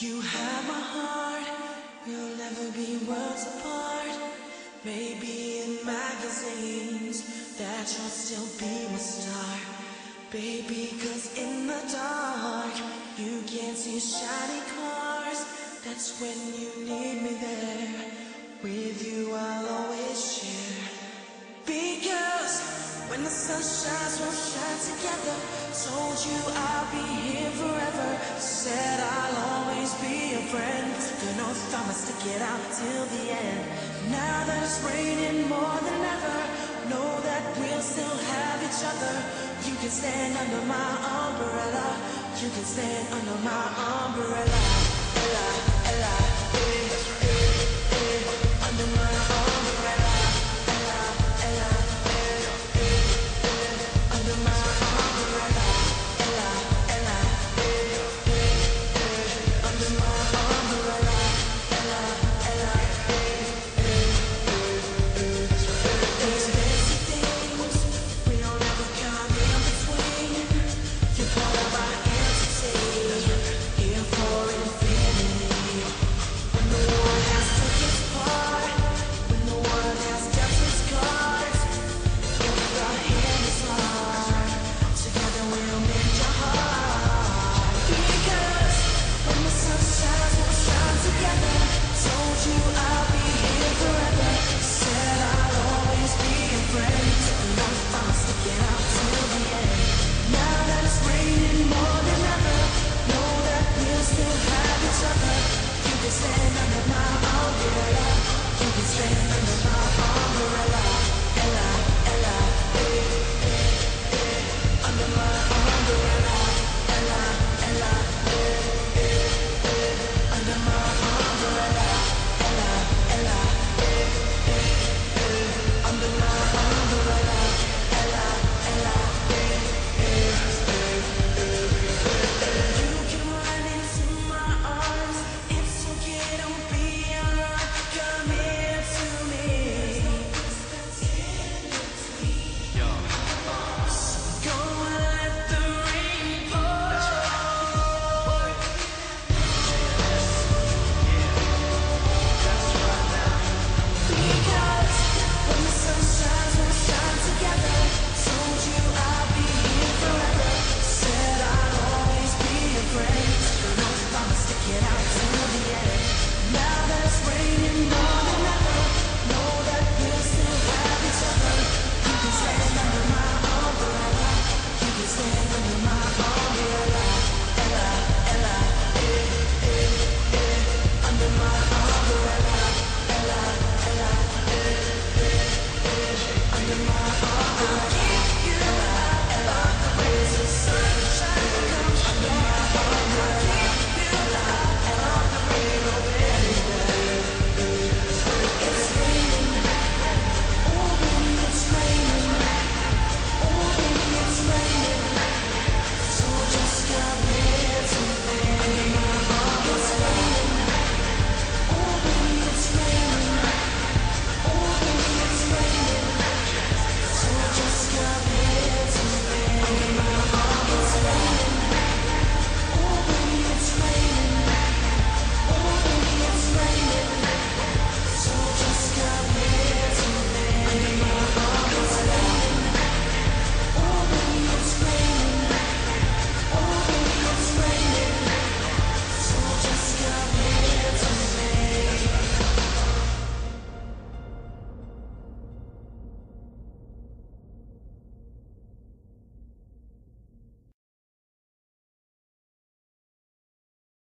You have my heart, we'll never be worlds apart. Maybe in magazines that you'll still be my star. Baby, cause in the dark, you can't see shiny cars. That's when you need me there. With you, I'll always when the sun shines, we'll shine together. Told you I'll be here forever. Said I'll always be a friend. Good oath, I'ma stick it out till the end. Now that it's raining more than ever, know that we'll still have each other. You can stand under my umbrella. You can stand under my umbrella. Ella, Ella.